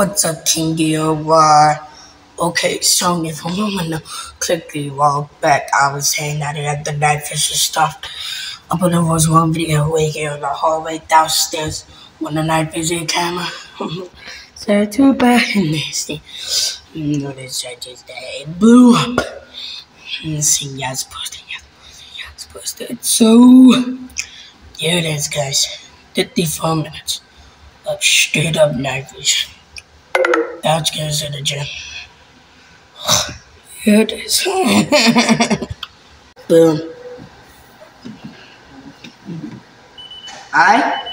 What's up, King DOY? Okay, so if I'm gonna quickly walk back, I was saying that I had the night vision stuff. But there was one video here in the hallway downstairs when the night vision camera. so too bad and nasty. Notice I just that blew up. And see, yeah, posted, posted. So, here it is, guys. 54 minutes of straight up night vision. That's goes to the gym. Here it is. Boom. I.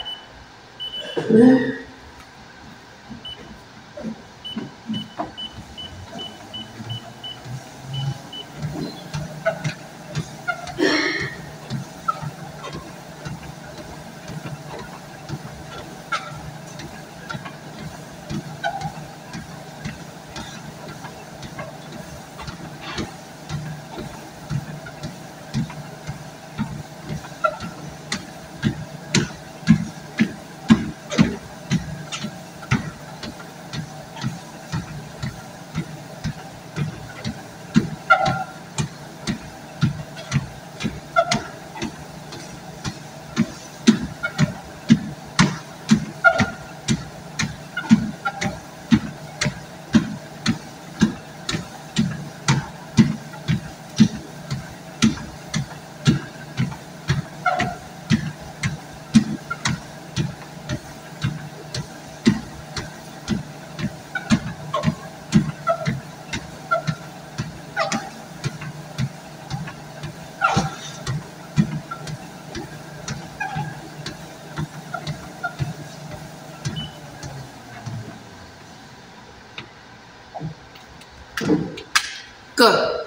Good.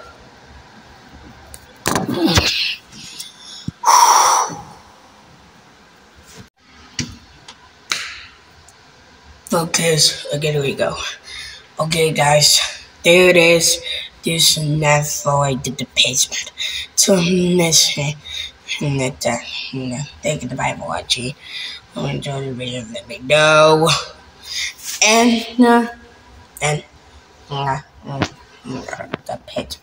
Focus. Okay, here we go. Okay, guys. There it is. This is not void the basement. To this Thank you, the Bible watching. I'm going Enjoy the video. Let me know. And, uh, and, uh, uh, the pit.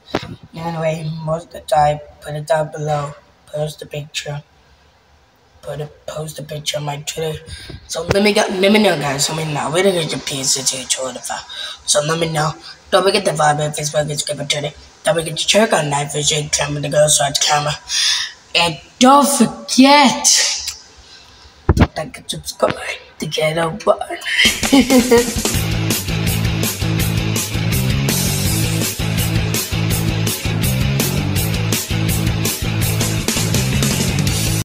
Anyway, most of the time, put it down below. Post a picture. Put a post a picture on my Twitter. So let me get let me know guys. Let me know. Where did your PS2 Twitter So let me know. Don't forget the vibe on Facebook, Instagram, Twitter. Don't forget to check out Night Vision Camera, the Girl Search Camera. Uh, and don't forget to like and subscribe to get a button.